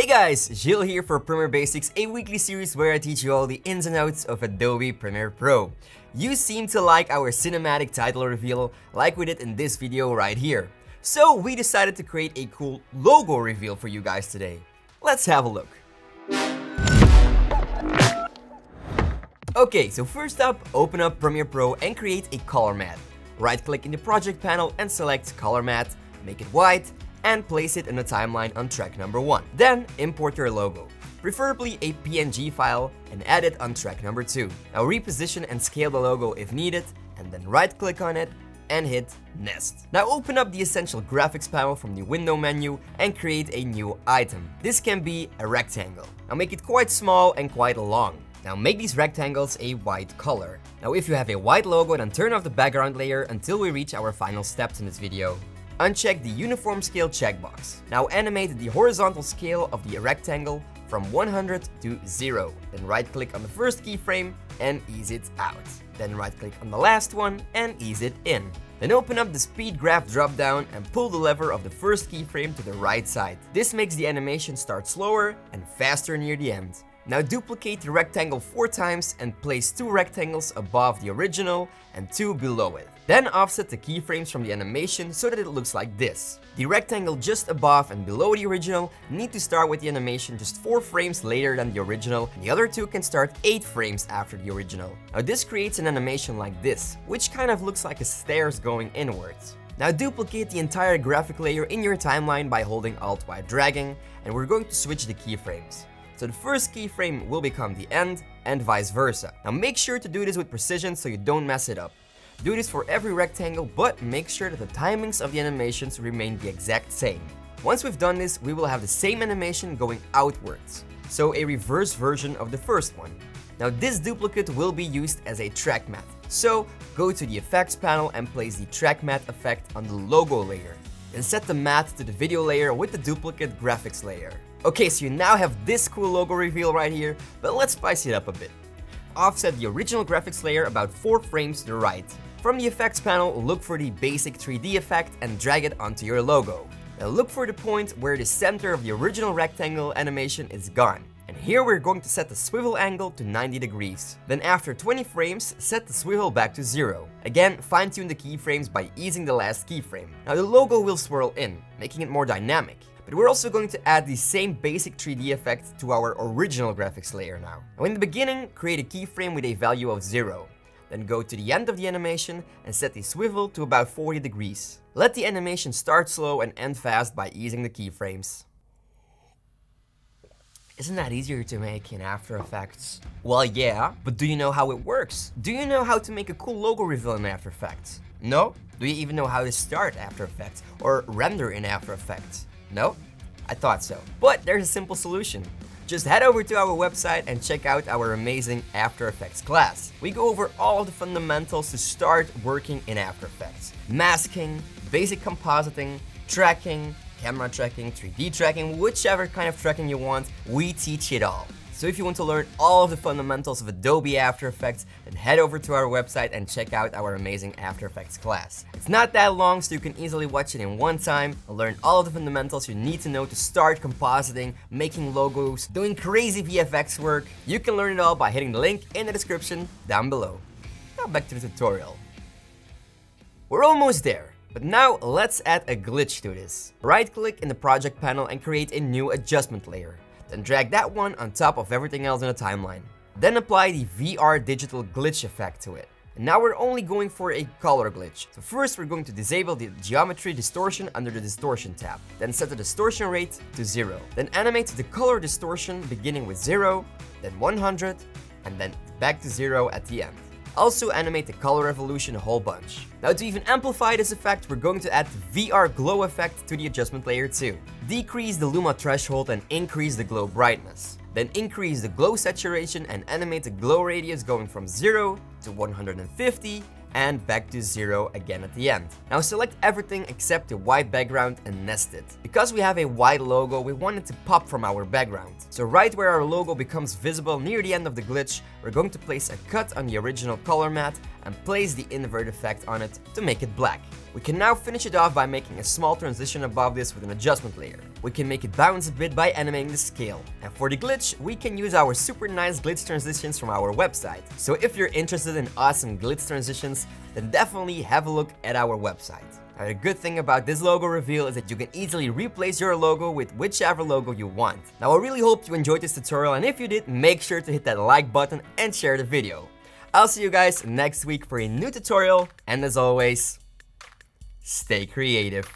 Hey guys, Jill here for Premiere Basics, a weekly series where I teach you all the ins and outs of Adobe Premiere Pro. You seem to like our cinematic title reveal like we did in this video right here. So we decided to create a cool logo reveal for you guys today. Let's have a look. Okay, so first up, open up Premiere Pro and create a color matte. Right click in the project panel and select color matte, make it white, and place it in a timeline on track number 1. Then import your logo, preferably a PNG file, and add it on track number 2. Now reposition and scale the logo if needed, and then right click on it and hit Nest. Now open up the Essential Graphics panel from the window menu and create a new item. This can be a rectangle. Now make it quite small and quite long. Now make these rectangles a white color. Now if you have a white logo then turn off the background layer until we reach our final steps in this video. Uncheck the Uniform Scale checkbox. Now animate the horizontal scale of the rectangle from 100 to 0. Then right click on the first keyframe and ease it out. Then right click on the last one and ease it in. Then open up the speed graph dropdown and pull the lever of the first keyframe to the right side. This makes the animation start slower and faster near the end. Now duplicate the rectangle 4 times and place 2 rectangles above the original and 2 below it. Then offset the keyframes from the animation so that it looks like this. The rectangle just above and below the original need to start with the animation just 4 frames later than the original, and the other two can start 8 frames after the original. Now this creates an animation like this, which kind of looks like a stairs going inwards. Now duplicate the entire graphic layer in your timeline by holding Alt while dragging, and we're going to switch the keyframes. So the first keyframe will become the end and vice versa. Now make sure to do this with precision so you don't mess it up. Do this for every rectangle, but make sure that the timings of the animations remain the exact same. Once we've done this, we will have the same animation going outwards. So a reverse version of the first one. Now this duplicate will be used as a track matte, So go to the effects panel and place the track matte effect on the logo layer. Then set the matte to the video layer with the duplicate graphics layer. Okay, so you now have this cool logo reveal right here, but let's spice it up a bit. Offset the original graphics layer about 4 frames to the right. From the effects panel, look for the basic 3D effect and drag it onto your logo. Now look for the point where the center of the original rectangle animation is gone. And here we're going to set the swivel angle to 90 degrees. Then after 20 frames, set the swivel back to 0. Again, fine tune the keyframes by easing the last keyframe. Now the logo will swirl in, making it more dynamic. But we're also going to add the same basic 3D effect to our original graphics layer now. Now in the beginning, create a keyframe with a value of 0. Then go to the end of the animation and set the swivel to about 40 degrees. Let the animation start slow and end fast by easing the keyframes. Isn't that easier to make in After Effects? Well, yeah, but do you know how it works? Do you know how to make a cool logo reveal in After Effects? No? Do you even know how to start After Effects or render in After Effects? No? I thought so. But there's a simple solution. Just head over to our website and check out our amazing After Effects class. We go over all the fundamentals to start working in After Effects. Masking, basic compositing, tracking, camera tracking, 3D tracking, whichever kind of tracking you want, we teach it all. So if you want to learn all of the fundamentals of Adobe After Effects, then head over to our website and check out our amazing After Effects class. It's not that long, so you can easily watch it in one time learn all of the fundamentals you need to know to start compositing, making logos, doing crazy VFX work. You can learn it all by hitting the link in the description down below. Now back to the tutorial. We're almost there. But now let's add a glitch to this. Right click in the project panel and create a new adjustment layer. Then drag that one on top of everything else in the timeline. Then apply the VR digital glitch effect to it. And now we're only going for a color glitch. So first we're going to disable the geometry distortion under the distortion tab. Then set the distortion rate to 0. Then animate the color distortion beginning with 0, then 100, and then back to 0 at the end. Also animate the color evolution a whole bunch. Now to even amplify this effect, we're going to add the VR glow effect to the adjustment layer too. Decrease the luma threshold and increase the glow brightness. Then increase the glow saturation and animate the glow radius going from 0 to 150 and back to zero again at the end. Now select everything except the white background and nest it. Because we have a white logo, we want it to pop from our background. So right where our logo becomes visible near the end of the glitch, we're going to place a cut on the original color matte and place the invert effect on it to make it black. We can now finish it off by making a small transition above this with an adjustment layer. We can make it bounce a bit by animating the scale. And for the glitch, we can use our super nice glitch transitions from our website. So if you're interested in awesome glitch transitions, then definitely have a look at our website. Now the good thing about this logo reveal is that you can easily replace your logo with whichever logo you want. Now I really hope you enjoyed this tutorial and if you did, make sure to hit that like button and share the video. I'll see you guys next week for a new tutorial and as always, stay creative.